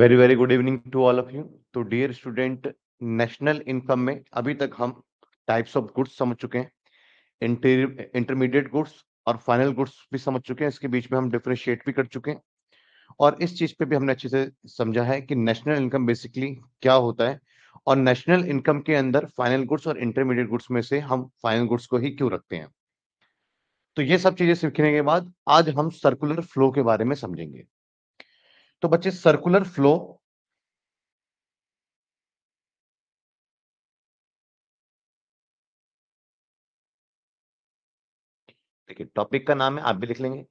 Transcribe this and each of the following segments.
Very very good evening to all of you तो dear student national income में अभी तक हम टाइप्स ऑफ़ गुड्स समझ चुके हैं। इंटरमीडिएट गुड्स और फाइनल गुड्स भी समझ चुके हैं। इसके बीच में हम डिफ्रेंशिएट भी कर चुके हैं। और इस चीज़ पे भी हमने अच्छे से समझा है कि नेशनल इनकम बेसिकली क्या होता है और नेशनल इनकम के अंदर फाइनल गुड्स और इंटरमीडिएट गुड्स में से हम फाइनल गुड्स को ही क्यों रखते हैं? तो ये सब चीज़ें सीखने के बाद आज हम सर्कुलर फ्लो के बारे में समझेंगे। तो बच्चे सर्कुलर फ्लो देखिए टॉपिक का नाम है, आप भी लिख लेंगे।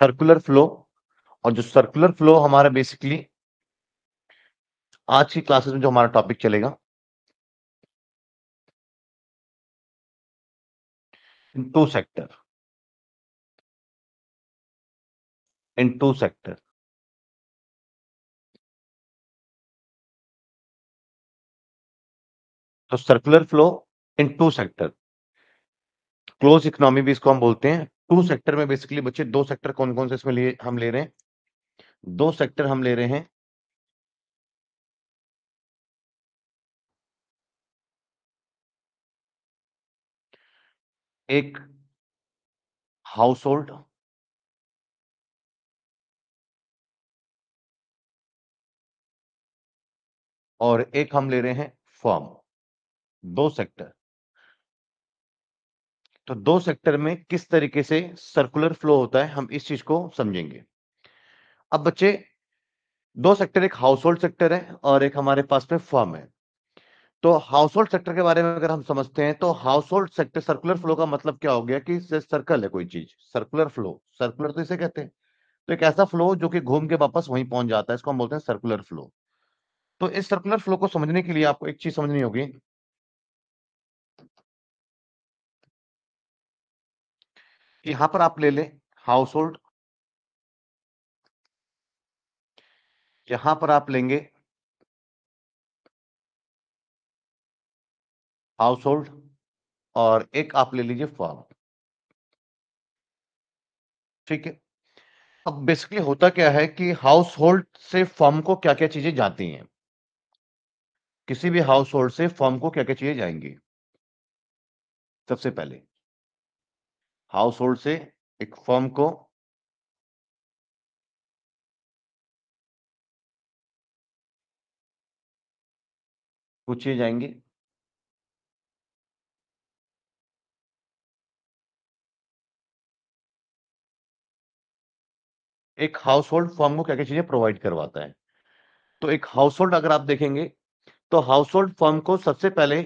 सर्कुलर फ्लो और जो सर्कुलर फ्लो हमारा बेसिकली आज की क्लासेस में जो हमारा टॉपिक चलेगा। In two sector in two sector तो circular flow in two sector close economy भी इसको हम बोलते हैं। टू सेक्टर में बेसिकली बच्चे दो सेक्टर कौन कौन से इसमें लिए, हम ले रहे हैं? दो सेक्टर हम ले रहे हैं। एक हाउस होल्ड और एक हम ले रहे हैं फॉर्म दो सेक्टर तो दो सेक्टर में किस तरीके से सर्कुलर फ्लो होता है, हम इस चीज़ को समझेंगे। अब बच्चे, दो सेक्टर एक हाउस होल्ड सेक्टर है और एक हमारे पास में फॉर्म है। तो हाउस होल्ड सेक्टर के बारे में अगर हम समझते हैं तो household sector circular flow का मतलब क्या हो गया कि सर्कल है कोई चीज़ सर्कुलर फ्लो सर्कुलर तो इसे कहते हैं। तो एक ऐसा फ्लो जो कि घूम के वापस वहीं पहुँच जाता है, इसको हम बोलते हैं सर्कुलर फ्लो तो इस सर्कुलर फ्लो को समझने के लिए आपको एक चीज़ समझनी होगी। यहाँ पर आप ले लें हाउस होल्ड यहाँ पर आप लेंगे हाउस होल्ड और एक आप ले लीजिए फॉर्म ठीक है? अब बेसिकली होता क्या है कि हाउस होल्ड से फॉर्म को क्या क्या चीज़ें जाती हैं? किसी भी हाउस होल्ड से फॉर्म को क्या क्या चीज़ें जाएँगी? सबसे पहले हाउस होल्ड से एक फॉर्म को कुछ जाएँगी। एक हाउस होल्ड फॉर्म को क्या क्या चीज़ें प्रोवाइड करवाता है। तो एक हाउस होल्ड अगर आप देखेंगे तो हाउस होल्ड फॉर्म को सबसे पहले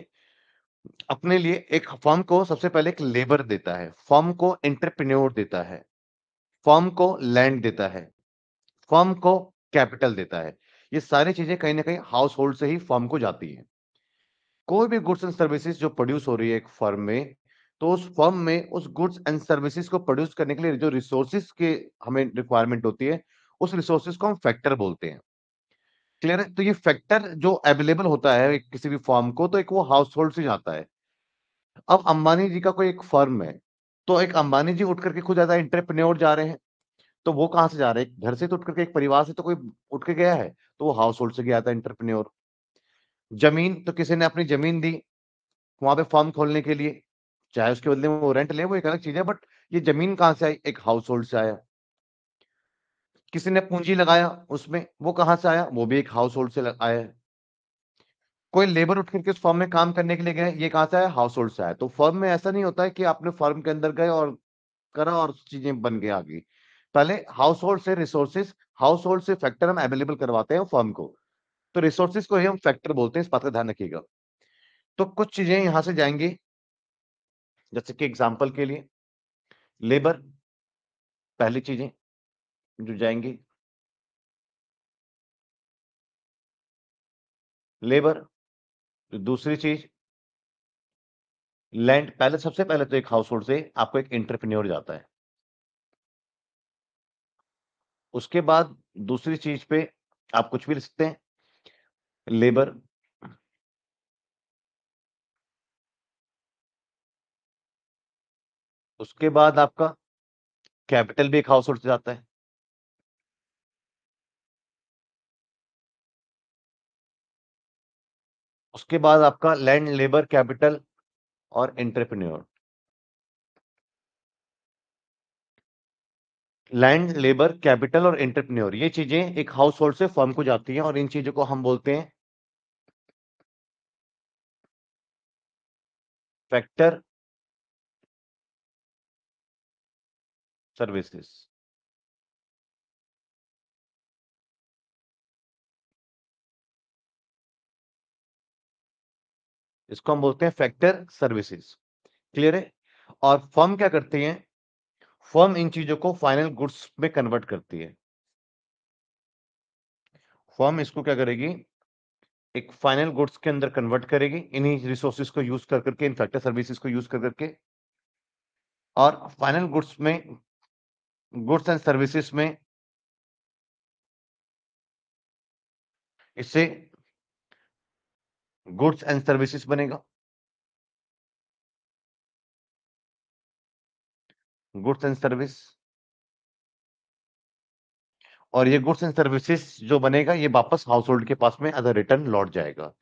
अपने लिए एक फॉर्म को सबसे पहले एक लेबर देता है। फॉर्म को एंटरप्रेन्योर देता है। फॉर्म को लैंड देता है। फॉर्म को कैपिटल देता है। ये सारी चीज़ें कहीं ना कहीं हाउस होल्ड से ही फॉर्म को जाती है। कोई भी गुड्स एंड सर्विसेज़ जो प्रोड्यूस हो रही है एक फर्म में तो उस फर्म में उस गुड्स एंड सर्विसेज़ को प्रोड्यूस करने के लिए जो रिसोर्सेज के हमें रिक्वायरमेंट होती है, उस रिसोर्सेज को हम फैक्टर बोलते हैं। क्लियर है? तो ये फैक्टर जो अवेलेबल होता है किसी भी फर्म को तो एक वो हाउस होल्ड से जाता है। अब अंबानी जी का कोई एक फर्म है तो एक अंबानी जी उठ करके खुद ज़्यादा इंटरप्रेन्योर जा रहे हैं तो वो कहाँ से जा रहे हैं? घर से तो उठ करके, एक परिवार से तो कोई उठ के गया है तो वो हाउस होल्ड से गया था इंटरप्रेन्योर ज़मीन तो किसी ने अपनी ज़मीन दी, वहाँ पे फॉर्म खोलने के लिए चाहे उसके बदले वो रेंट ले, वो एक अलग चीज़ है बट ये ज़मीन कहाँ से आई? एक हाउस होल्ड से आया। किसी ने पूंजी लगाया उसमें, वो कहाँ से आया? वो भी एक हाउस होल्ड से आया है। कोई लेबर उठ करके उस फर्म में काम करने के लिए गए ये कहाँ से आया? हाउस होल्ड से आया। तो फर्म में ऐसा नहीं होता है कि आपने फर्म के अंदर गए और करा और चीज़ें बन गई आगे। पहले हाउस होल्ड से रिसोर्सेज हाउस होल्ड से फैक्टर हम अवेलेबल करवाते हैं फर्म को। तो रिसोर्सेज को ही हम फैक्टर बोलते हैं, इस बात का ध्यान रखिएगा। तो कुछ चीज़ें यहाँ से जाएँगी। जैसे कि एग्ज़ाम्पल के लिए लेबर पहली चीज़ें जो जाएँगी। लेबर दूसरी चीज़ लैंड पहले, सबसे पहले तो एक हाउस होल्ड से आपको एक इंटरप्रेन्योर जाता है। उसके बाद दूसरी चीज़ पे आप कुछ भी लिख सकते हैं लेबर उसके बाद आपका कैपिटल भी एक हाउस होल्ड से जाता है। उसके बाद आपका लैंड, लेबर, कैपिटल और एंटरप्रेन्योर। लैंड, लेबर, कैपिटल और एंटरप्रेन्योर, ये चीज़ें एक हाउस होल्ड से फर्म को जाती हैं और इन चीज़ों को हम बोलते हैं। Factor services. इसको हम बोलते हैं फैक्टर सर्विसेज़। क्लियर है? और फर्म क्या करती है? फर्म इन चीज़ों को फाइनल गुड्स में कन्वर्ट करती है। फर्म इसको क्या करेगी? एक फाइनल गुड्स के अंदर कन्वर्ट करेगी, इन्हीं रिसोर्सेज को यूज़ कर करके, इन फैक्टर सर्विसेज़ को यूज़ कर करके। और फाइनल गुड्स में गुड्स एंड सर्विसेज़ में इससे गुड्स एंड सर्विसेज़ बनेगा। गुड्स एंड सर्विस और ये गुड्स एंड सर्विसेज़ जो बनेगा, ये वापस हाउस होल्ड के पास में एज रिटर्न लौट जाएगा।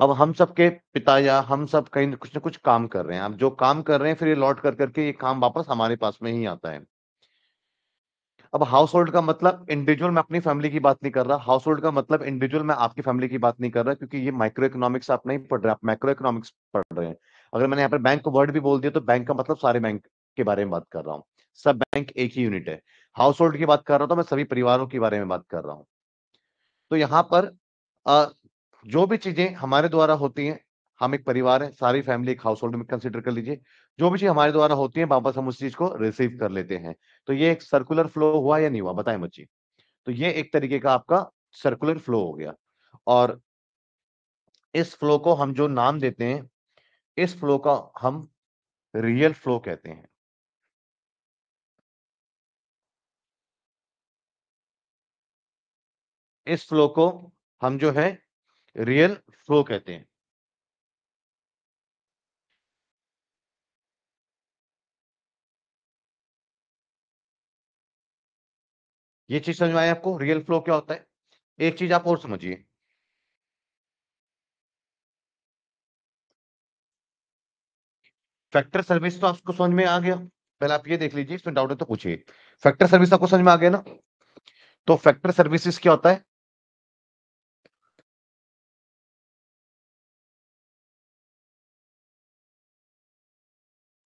अब हम सब के पिता या हम सब कहीं कुछ ना कुछ काम कर रहे हैं। अब जो काम कर रहे हैं, फिर ये लौट कर करके ये काम वापस हमारे पास में ही आता है। अब हाउस होल्ड का मतलब इंडिविजुअल मैं अपनी फैमिली की बात नहीं कर रहा हाउस होल्ड का मतलब इंडिविजुअल मैं आपकी फैमिली की बात नहीं कर रहा क्योंकि ये माइक्रो इकोनॉमिक्स आप नहीं पढ़ रहे आप माइक्रो इकोनॉमिक्स पढ़ रहे हैं। अगर मैंने यहाँ पर बैंक को वर्ड भी बोल दिया तो बैंक का मतलब सारे बैंक के बारे में बात कर रहा हूँ। सब बैंक एक ही यूनिट है। हाउस होल्ड की बात कर रहा हूँ तो मैं सभी परिवारों के बारे में बात कर रहा हूँ। तो यहाँ पर आ, जो भी चीज़ें हमारे द्वारा होती हैं हम एक परिवार है सारी फैमिली एक हाउस होल्ड में कंसिडर कर लीजिए। जो भी चीज़ हमारे द्वारा होती है, वापस हम उस चीज़ को रिसीव कर लेते हैं। तो ये एक सर्कुलर फ्लो हुआ या नहीं हुआ, बताएँ बच्ची तो ये एक तरीके का आपका सर्कुलर फ्लो हो गया। और इस फ्लो को हम जो नाम देते हैं, इस फ्लो का हम रियल फ्लो कहते हैं। इस फ्लो को हम जो है रियल फ्लो कहते हैं। ये चीज़ समझ में आए आपको? रियल फ्लो क्या होता है? एक चीज़ आप और समझिए। फैक्टर सर्विस तो आपको समझ में आ गया। पहले आप ये देख लीजिए, इसमें डाउट है तो पूछिए। फैक्टर सर्विस आपको समझ में आ गया ना? तो फैक्टर सर्विसेज़ क्या होता है?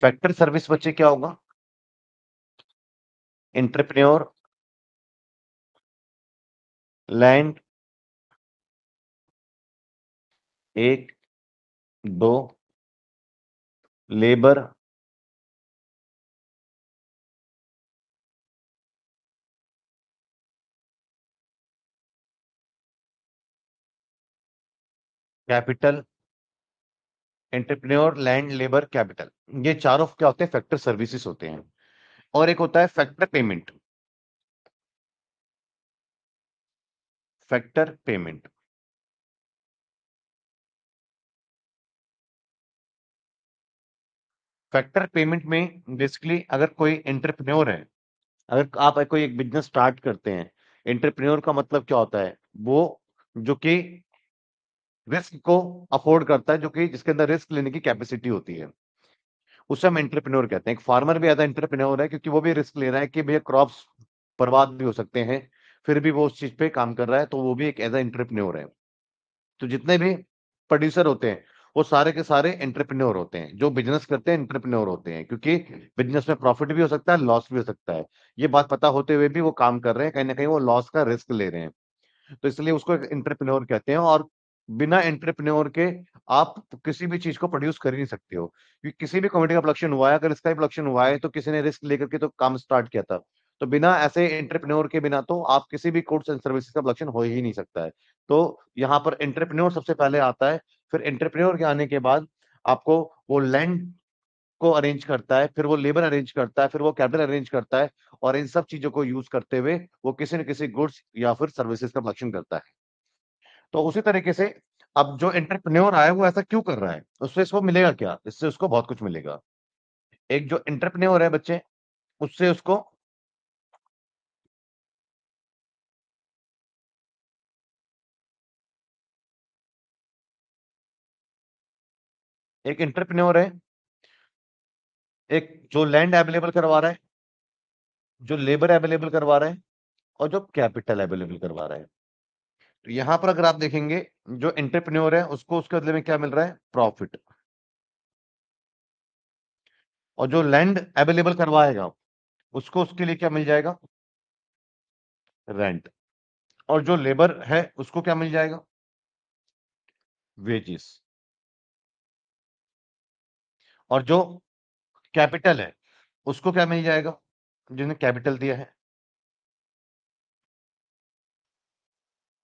फैक्टर सर्विस बच्चे क्या होगा? इंटरप्रेन्योर लैंड एक, दो, labour, capital, entrepreneur, land, labour, capital. ये चारों क्या होते हैं? फैक्टर सर्विसेज़ होते हैं। और एक होता है factor payment. Factor payment factor payment में बेसिकली अगर कोई एंटरप्रेन्योर है, अगर आप कोई एक बिज़नेस स्टार्ट करते हैं एंटरप्रेन्योर का मतलब क्या होता है? वो जो कि रिस्क को अफोर्ड करता है, जो कि जिसके अंदर रिस्क लेने की कैपेसिटी होती है। उसे हम एंटरप्रेन्योर कहते हैं। एक फार्मर भी ज़्यादा एंटरप्रेन्योर है, क्योंकि वो भी रिस्क ले रहा है कि भैया क्रॉप्स बर्बाद भी हो सकते हैं। फिर भी वो उस चीज़ पे काम कर रहा है तो वो भी एक एज एंटरप्रेन्योर है। तो जितने भी प्रोड्यूसर होते हैं, वो सारे के सारे एंटरप्रेन्योर होते हैं, जो बिज़नेस करते हैं एंटरप्रेन्योर होते हैं, क्योंकि बिज़नेस में प्रॉफिट भी हो सकता है लॉस भी हो सकता है। ये बात पता होते हुए भी वो काम कर रहे हैं, कहीं ना कहीं वो लॉस का रिस्क ले रहे हैं। तो इसलिए उसको एंटरप्रेन्योर कहते हैं और बिना एंटरप्रेन्योर के आप किसी भी चीज़ को प्रोड्यूस कर ही नहीं सकते हो। क्योंकि किसी भी कम्युनिटी का प्रोडक्शन हुआ है, अगर इसका प्रोडक्शन हुआ है तो किसी ने रिस्क लेकर के तो काम स्टार्ट किया था। तो बिना ऐसे एंटरप्रेन्योर के बिना तो आप किसी भी कोर्स एंड सर्विसेज़ का प्रोडक्शन हो ही नहीं सकता है। तो यहाँ पर एंटरप्रेन्योर सबसे पहले आता है, फिर एंटरप्रेन्योर के आने के बाद आपको वो लैंड को अरेंज करता है, फिर वो लेबर अरेंज करता है, फिर वो कैपिटल अरेंज करता है और इन सब चीज़ों को यूज़ करते हुए वो किसी न किसी गुड्स या फिर सर्विसेज़ का प्रोडक्शन करता है। तो उसी तरीके से अब जो एंटरप्रेन्योर आया वो ऐसा क्यों कर रहा है? उससे इसको मिलेगा क्या? इससे उसको बहुत कुछ मिलेगा। एक जो एंटरप्रेन्योर है बच्चे, उससे उसको एक एंटरप्रेन्योर है, एक जो लैंड अवेलेबल करवा रहा है, जो लेबर अवेलेबल करवा रहा है और जो कैपिटल अवेलेबल करवा रहा है। तो यहाँ पर अगर आप देखेंगे, जो एंटरप्रेन्योर है, उसको उसके बदले में क्या मिल रहा है? प्रॉफिट और जो लैंड अवेलेबल करवाएगा, उसको उसके लिए क्या मिल जाएगा? रेंट और जो लेबर है, उसको क्या मिल जाएगा? वेजिस और जो कैपिटल है, उसको क्या मिल जाएगा? जिन्हें कैपिटल दिया है।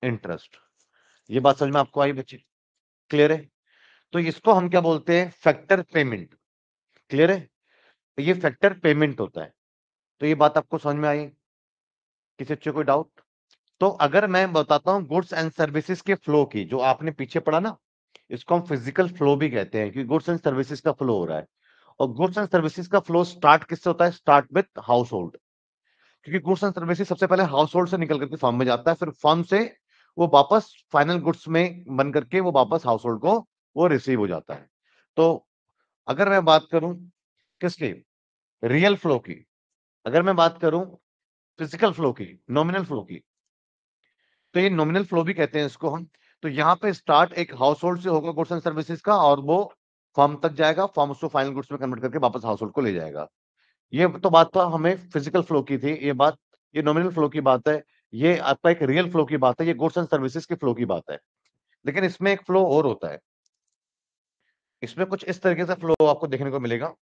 इंटरेस्ट। ये बात समझ में आपको आई बच्चे? क्लियर है? तो इसको हम क्या बोलते हैं? Factor payment. क्लियर है? तो ये फैक्टर पेमेंट होता है। तो ये बात आपको समझ में आई? किसी अच्छे कोई डाउट? तो अगर मैं बताता हूँ गुड्स एंड सर्विसेज़ के फ्लो की, जो आपने पीछे पढ़ा ना इसको हम फ़िज़िकल फ्लो भी कहते हैं कि गुड्स एंड सर्विसेज़ का फ्लो हो रहा है। और गुड्स एंड सर्विसेज़ का फ्लो स्टार्ट किससे होता है? स्टार्ट विथ हाउस होल्ड क्योंकि गुड्स एंड सर्विसेज़ सबसे पहले हाउस होल्ड से निकल करके फॉर्म में जाता है, फिर फॉर्म से वो वापस फाइनल गुड्स में बन करके वो वापस हाउस होल्ड को वो रिसीव हो जाता है। तो अगर मैं बात करूँ किसकी रियल फ्लो की। अगर मैं बात करूँ फ़िज़िकल फ्लो की नॉमिनल फ्लो की तो ये नॉमिनल फ्लो भी कहते हैं इसको हम। तो यहाँ पे स्टार्ट एक हाउस होल्ड से होगा गुड्स एंड सर्विसेज़ का और वो फॉर्म तक जाएगा फॉर्म उसको फाइनल गुड्स में कन्वर्ट करके वापस हाउस होल्ड को ले जाएगा। ये तो बात था हमें फ़िज़िकल फ्लो की थी, ये बात, ये नॉमिनल फ्लो की बात है, ये आपका एक रियल फ्लो की बात है, ये गुड्स एंड सर्विसेज़ की फ्लो की बात है। लेकिन इसमें एक फ्लो और होता है। इसमें कुछ इस तरीके से फ्लो आपको देखने को मिलेगा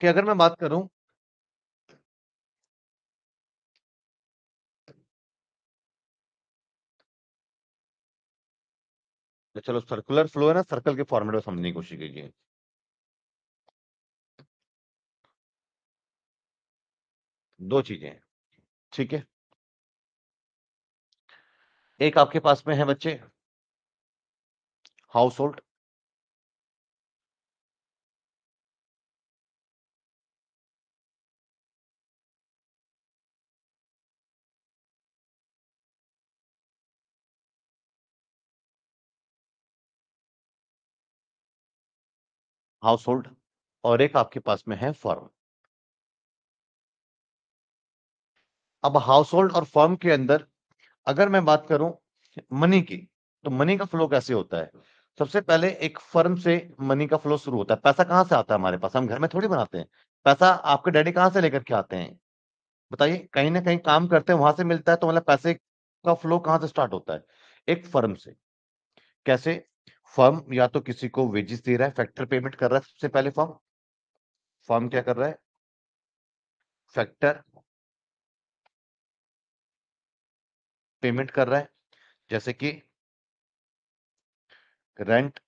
कि अगर मैं बात करूँ तो चलो सर्कुलर फ्लो है ना सर्कल के फॉर्मेट में समझने की कोशिश कीजिए। दो चीज़ें, ठीक है? एक आपके पास में है बच्चे हाउस होल्ड हाउस होल्ड और एक आपके पास में है फर्म अब हाउस होल्ड और फर्म के अंदर अगर मैं बात करूँ मनी की तो मनी का फ्लो कैसे होता है? सबसे पहले एक फर्म से मनी का फ्लो शुरू होता है। पैसा कहाँ से आता है हमारे पास? हम घर में थोड़ी बनाते हैं। पैसा आपके डैडी कहाँ से लेकर के आते हैं? बताइए, कहीं ना कहीं काम करते हैं, वहाँ से मिलता है तो मतलब पैसे का फ्लो कहाँ से स्टार्ट होता है? एक फर्म से। कैसे? फर्म या तो किसी को वेजेस दे रहा है फैक्टर पेमेंट कर रहा है सबसे पहले फर्म। फर्म क्या कर रहा है? फैक्टर पेमेंट कर रहा है, जैसे कि रेंट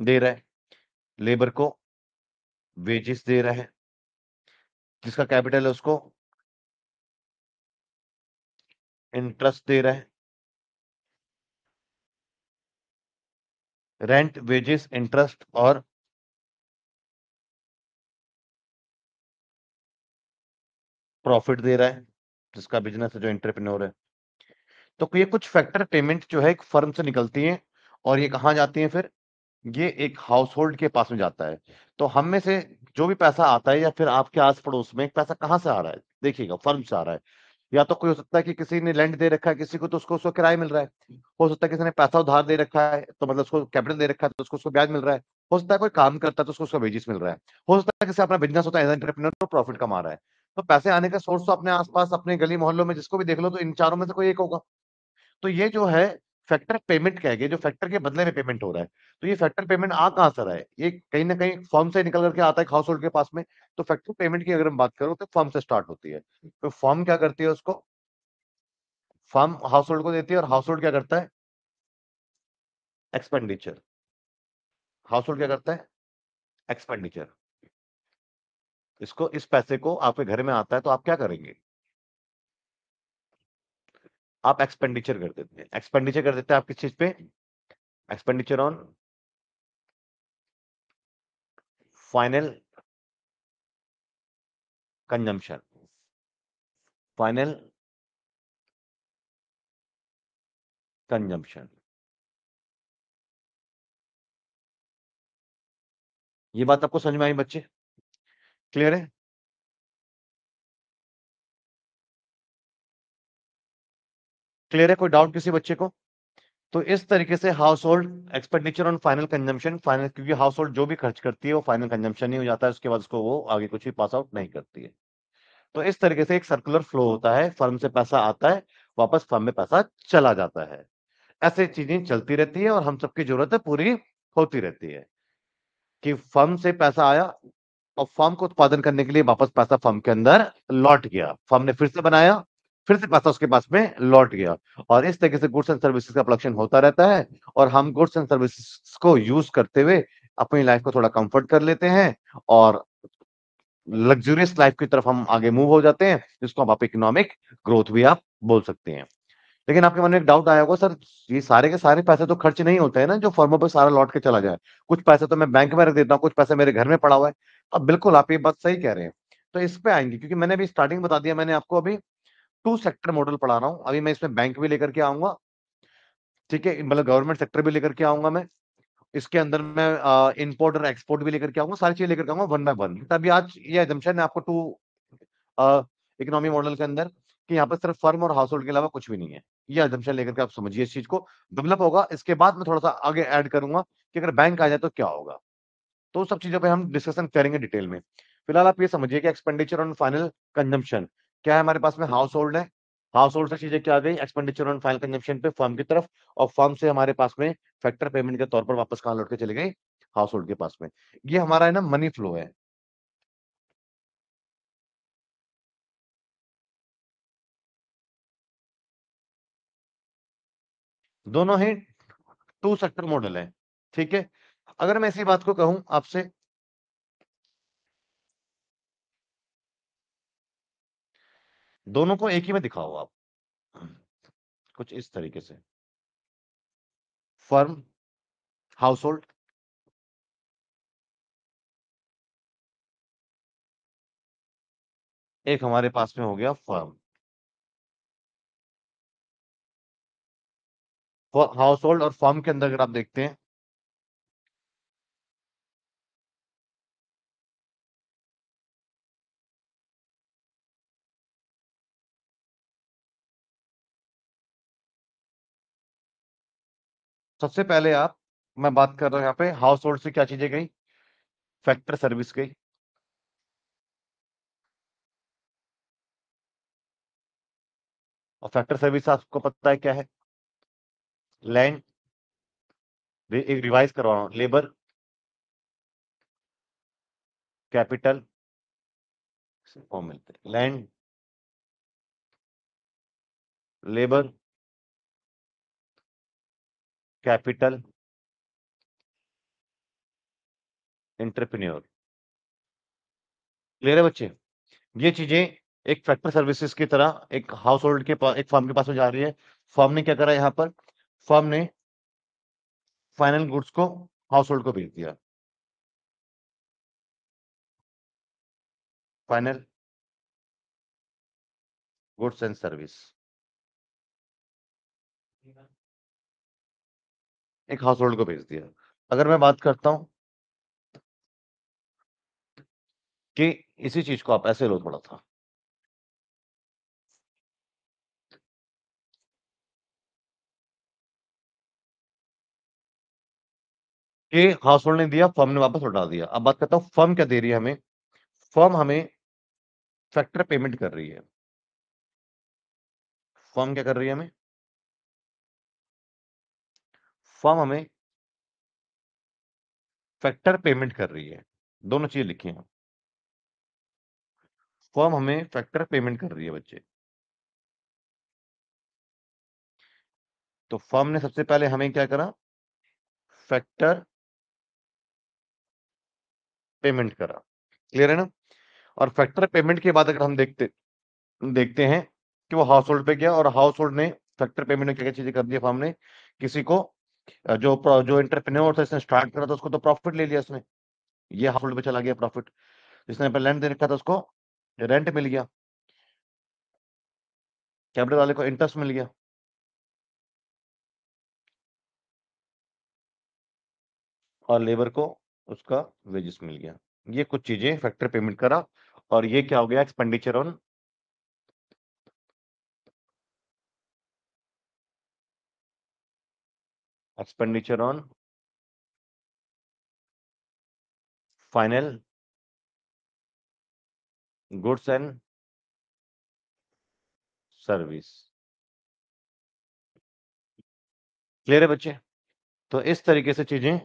दे रहा है लेबर को वेजेस दे रहा है। जिसका कैपिटल है उसको इंटरेस्ट दे रहा है। रेंट वेजेस इंटरेस्ट और प्रॉफिट दे रहा है, जिसका बिज़नेस है, जो एंटरप्रेन्योर है। तो ये कुछ फैक्टर पेमेंट जो है, एक फर्म से निकलती है, और ये कहाँ जाती है फिर? ये एक हाउस होल्ड के पास में जाता है। तो हम में से जो भी पैसा आता है, या फिर आपके आस पड़ोस में पैसा कहाँ से आ रहा है? देखिएगा फर्म से आ रहा है। या तो कोई हो सकता है कि किसी ने लैंड दे रखा है, किसी को तो उसको उसको किराया मिल रहा है। हो सकता है किसी ने पैसा उधार दे रखा है तो मतलब उसको कैपिटल दे रखा है तो उसको उसको ब्याज मिल रहा है। हो सकता है कोई काम करता है तो उसको उसका वेजिस मिल रहा है। हो सकता है किसी अपना बिज़नेस होता है एंटरप्रेन्योर तो प्रॉफिट कमा रहा है। तो पैसे आने का सोर्स तो अपने आसपास, अपने गली मोहल्लों में जिसको भी देख लो तो इन चारों में से कोई एक होगा। तो ये जो है फैक्टर पेमेंट क्या है जो फैक्टर के बदले में पेमेंट हो रहा है तो ये फैक्टर पेमेंट आ कहाँ से रहा है? ये कहीं ना कहीं फॉर्म से निकल करके आता है हाउस होल्ड के पास में तो फैक्टर पेमेंट की अगर हम बात करो तो फॉर्म से स्टार्ट होती है। तो फॉर्म क्या करती है उसको? फॉर्म हाउस होल्ड को देती है और हाउस होल्ड क्या करता है? एक्सपेंडिचर हाउस होल्ड क्या करता है? एक्सपेंडिचर इसको, इस पैसे को आपके घर में आता है तो आप क्या करेंगे? आप एक्सपेंडिचर कर देते हैं। एक्सपेंडिचर कर देते हैं आप किस चीज़ पे? Expenditure on final consumption final consumption ये बात आपको समझ में आई बच्चे? क्लियर है? क्लियर है कोई डाउट किसी बच्चे को? तो इस तरीके से household expenditure on final consumption final क्योंकि हाउस होल्ड जो भी खर्च करती है, वो फाइनल कंजम्पशन ही हो जाता है, उसके बाद उसको वो आगे कुछ भी पास आउट नहीं करती है। तो इस तरीके से एक सर्कुलर फ्लो होता है, फर्म से पैसा आता है, वापस फर्म में पैसा चला जाता है। ऐसे चीज़ें चलती रहती है और हम सबकी ज़रूरत पूरी होती रहती है। कि फर्म से पैसा आया और फर्म को उत्पादन करने के लिए वापस पैसा फर्म के अंदर लौट गया। फर्म ने फिर से बनाया फिर से पैसा उसके पास में लौट गया। और इस तरीके से गुड्स एंड सर्विसेज़ का प्रोडक्शन होता रहता है और हम गुड्स एंड सर्विसेज़ को यूज़ करते हुए अपनी लाइफ को थोड़ा कंफर्ट कर लेते हैं और लग्जूरियस लाइफ की तरफ़ हम आगे मूव हो जाते हैं, जिसको आप इकोनॉमिक ग्रोथ भी आप बोल सकते हैं। लेकिन आपके मन में एक डाउट आया होगा, सर, ये सारे के सारे पैसे तो खर्च नहीं होते हैं ना, जो फर्मों पर सारा लौट के चला जाए। कुछ पैसे तो मैं बैंक में रख देता हूँ, कुछ पैसे मेरे घर में पड़ा हुआ है। अब बिल्कुल आप ये बात सही कह रहे हैं। तो इस पे आएँगे, क्योंकि मैंने अभी स्टार्टिंग बता दिया, मैंने आपको अभी टू सेक्टर मॉडल पढ़ा रहा हूँ। अभी मैं इसमें बैंक भी लेकर के आऊँगा। ठीक है मतलब गवर्नमेंट सेक्टर भी लेकर के आऊँगा मैं। इसके अंदर मैं इम्पोर्ट और एक्सपोर्ट भी लेकर के आऊँगा, सारी चीज़ें लेकर के आऊँगा, वन बाय वन। तभी आज, ये है आपको टू इकोनॉमी मॉडल के अंदर कि यहाँ पर सिर्फ़ फर्म और हाउस होल्ड के अलावा कुछ भी नहीं है। ये एजम्पन लेकर के आप समझिए इस चीज़ को। डेवलप होगा, इसके बाद मैं थोड़ा सा आगे ऐड करूँगा कि अगर बैंक आ जाए तो क्या होगा। तो सब चीज़ों पर हम डिस्कशन करेंगे डिटेल में। फ़िलहाल आप ये समझिए कि एक्सपेंडिचर ऑन फाइनल कंजम्पशन क्या है हमारे पास में हाउस होल्ड है? हाउस होल्ड से चीज़ें क्या आ गई? एक्सपेंडिचर ऑन फाइनल कंजम्पशन पे फर्म की तरफ़ और फर्म से हमारे पास में फैक्टर पेमेंट के तौर पर वापस कहाँ लौट के चले गई? हाउस होल्ड के पास में। ये हमारा है ना मनी फ्लो है। दोनों ही टू सेक्टर मॉडल है, ठीक है? अगर मैं इसी बात को कहूँ आपसे दोनों को एक ही में दिखाओ आप। कुछ इस तरीके से। फर्म हाउस होल्ड एक हमारे पास में हो गया फर्म। हाउस होल्ड और फर्म के अंदर अगर आप देखते हैं सबसे पहले आप, मैं बात कर रहा हूँ यहाँ पे हाउस होल्ड से क्या चीज़ें गई? फैक्टर सर्विस गई। और फैक्टर सर्विस आपको पता है क्या है? लैंड एक रिवाइज करवा रहा हूँ लेबर कैपिटल फॉर्म मिलते land labour capital entrepreneur clear है बच्चे? ये चीज़ें एक फैक्टर सर्विसेज़ की तरह एक हाउस होल्ड के पास एक फर्म के पास में जा रही है। फर्म ने क्या करा यहाँ पर? फर्म ने फाइनल गुड्स को हाउस होल्ड को भेज दिया। फाइनल गुड्स एंड सर्विस एक हाउस होल्ड को भेज दिया। अगर मैं बात करता हूँ कि इसी चीज़ को आप ऐसे लो थोड़ा था कि हाउस होल्ड ने दिया, फर्म ने वापस लौटा दिया। अब बात करता हूँ, फर्म क्या दे रही है हमें? फर्म हमें फैक्टर पेमेंट कर रही है। फर्म क्या कर रही है हमें? फर्म हमें फैक्टर पेमेंट कर रही है। दोनों चीज़ें लिखी हैं। फर्म हमें फैक्टर पेमेंट कर रही है बच्चे। तो फर्म ने सबसे पहले हमें क्या करा? फैक्टर पेमेंट करा। क्लियर है ना? और फैक्टर पेमेंट के बाद अगर हम देखते देखते हैं कि वो हाउस होल्ड पे गया और हाउस होल्ड ने फैक्टर पेमेंट में क्या क्या चीज़ें कर दी फर्म ने? किसी को जो जो इंटरप्रेन्योर था, इसने स्टार्ट करा था, उसको तो प्रॉफिट ले लिया उसने ये होल्ड में चला गया प्रॉफिट जिसने पे लैंड दे रखा था, उसको रेंट मिल गया। कैपिटल वाले को इंटरेस्ट मिल गया। और लेबर को उसका वेजेस मिल गया। ये कुछ चीज़ें फैक्टर पेमेंट करा। और ये क्या हो गया expenditure on expenditure on. Final. Goods and service clear है बच्चे? तो इस तरीके से चीज़ें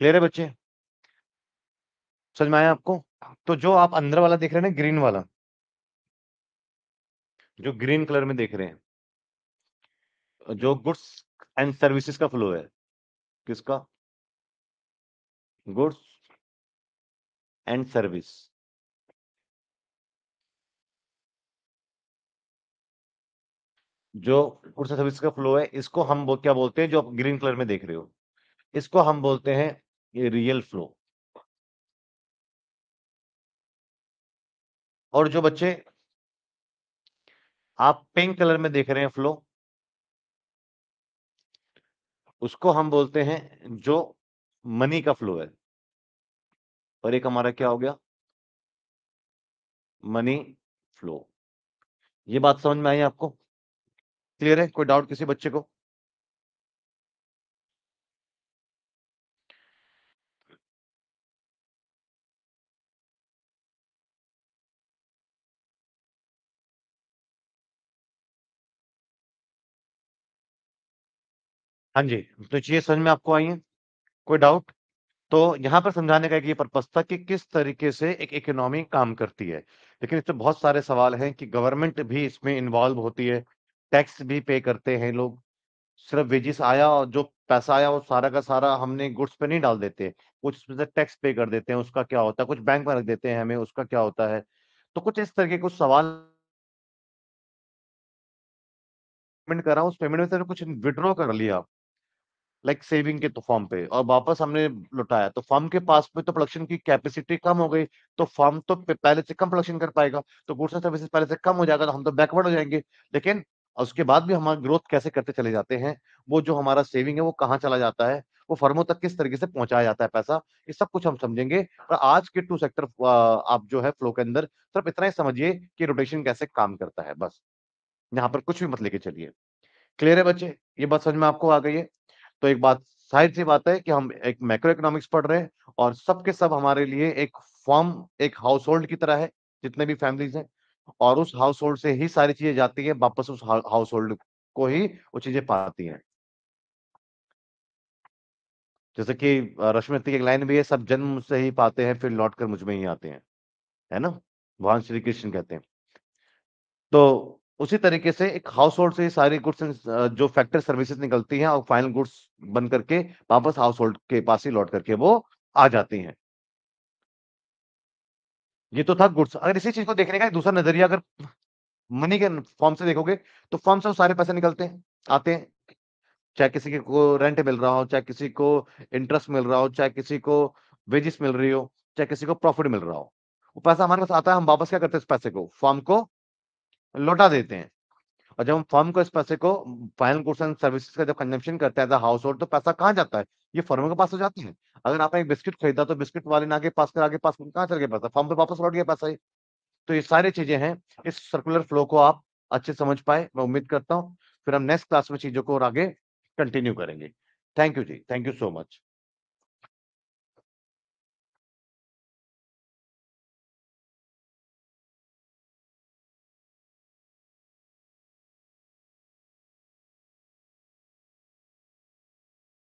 क्लियर है बच्चे? समझ में आया आपको? तो जो आप अंदर वाला देख रहे हैं ना, ग्रीन वाला? जो ग्रीन कलर में देख रहे हैं। जो गुड्स एंड सर्विसेज़ का फ्लो है। किसका? Goods and service. जो गुड्स एंड सर्विस का फ्लो है, इसको हम क्या बोलते हैं, जो आप ग्रीन कलर में देख रहे हो? इसको हम बोलते हैं ये रियल फ्लो। और जो बच्चे आप पिंक कलर में देख रहे हैं फ्लो, उसको हम बोलते हैं जो मनी का फ्लो है। और एक हमारा क्या हो गया? Money flow. ये बात समझ में आई आपको? क्लियर है? कोई डाउट किसी बच्चे को? हाँ जी, तो चीज़ें समझ में आपको आई हैं? कोई डाउट? तो यहाँ पर समझाने का एक ये पर्पज़ था कि किस तरीके से एक इकोनॉमी काम करती है। लेकिन इसमें बहुत सारे सवाल हैं कि गवर्नमेंट भी इसमें इन्वॉल्व होती है, टैक्स भी पे करते हैं लोग। सिर्फ़ वेजेस आया और जो पैसा आया वो सारा का सारा हमने गुड्स पे नहीं डाल देते। कुछ उसमें से टैक्स पे कर देते हैं, उसका क्या होता है? कुछ बैंक में रख देते हैं हमें, उसका क्या होता है? तो कुछ इस तरह के कुछ सवाल पेमेंट करा, उस पेमेंट में से कुछ विथड्रॉ कर लिया। लाइक सेविंग के तो फॉर्म पे, और वापस हमने लुटाया। तो फॉर्म के पास में तो प्रोडक्शन की कैपेसिटी कम हो गई तो फॉर्म तो पहले से कम प्रोडक्शन कर पाएगा तो गुड्स एंड सर्विसेज़ पहले से कम हो जाएगा तो हम तो बैकवर्ड हो जाएँगे। लेकिन उसके बाद भी हमारा ग्रोथ कैसे करते चले जाते हैं, वो जो हमारा सेविंग है, वो कहाँ चला जाता है, वो फर्मों तक किस तरीके से पहुँचाया जाता है पैसा, ये सब कुछ हम समझेंगे। और आज के टू सेक्टर आप जो है फ्लो के अंदर, सिर्फ़ इतना ही समझिए कि रोटेशन कैसे काम करता है, बस। यहाँ पर कुछ भी मत लेके चलिए। क्लियर है बच्चे? ये बात समझ में आपको आ गई है? तो एक बात, ज़ाहिर सी बात है कि हम एक मैक्रो इकोनॉमिक्स पढ़ रहे हैं और सबके सब हमारे लिए एक फॉर्म एक हाउस होल्ड की तरह है, जितने भी फैमिलीज़ हैं। और उस हाउस होल्ड से ही सारी चीज़ें जाती है, वापस उस हाउस होल्ड को ही वो चीज़ें पाती हैं। जैसे कि रश्मिति की एक लाइन भी है, सब जन्म से ही पाते हैं, फिर लौट कर मुझमें ही आते हैं। है ना? भगवान श्री कृष्ण कहते हैं। तो उसी तरीके से एक हाउस होल्ड से सारी गुड्स जो फैक्ट्री सर्विसेज़ निकलती हैं, और फाइनल गुड्स बन करके वापस हाउस होल्ड के पास ही लौट करके वो आ जाती हैं। ये तो था गुड्स अगर इसी चीज़ को देखने का दूसरा नज़रिया, अगर मनी के फॉर्म से देखोगे तो फॉर्म से सारे पैसे निकलते हैं, आते हैं। चाहे किसी को रेंट मिल रहा हो, चाहे किसी को इंटरेस्ट मिल रहा हो, चाहे किसी को वेजिस मिल रही हो, चाहे किसी को प्रॉफिट मिल रहा हो। वो पैसा हमारे पास आता है, हम वापस क्या करते हैं इस पैसे को? फॉर्म को लौटा देते हैं। और जब हम फर्म को इस पैसे को, फाइनल गुड्स एंड सर्विसेज़ का जब कंजम्पशन करते हैं हाउस होल्ड तो पैसा कहाँ जाता है? ये फर्म के पास हो जाती है। अगर आपने एक बिस्किट खरीदा तो बिस्किट वाले ना के पास कर, आगे पास कहाँ चल गया पैसा? फर्म पे वापस लौट गया पैसा ही तो ये सारी चीज़ें हैं। इस सर्कुलर फ्लो को आप अच्छे समझ पाए। मैं उम्मीद करता हूँ, फिर हम नेक्स्ट क्लास में चीज़ों को और आगे कंटिन्यू करेंगे। Thank you ji. Thank you so much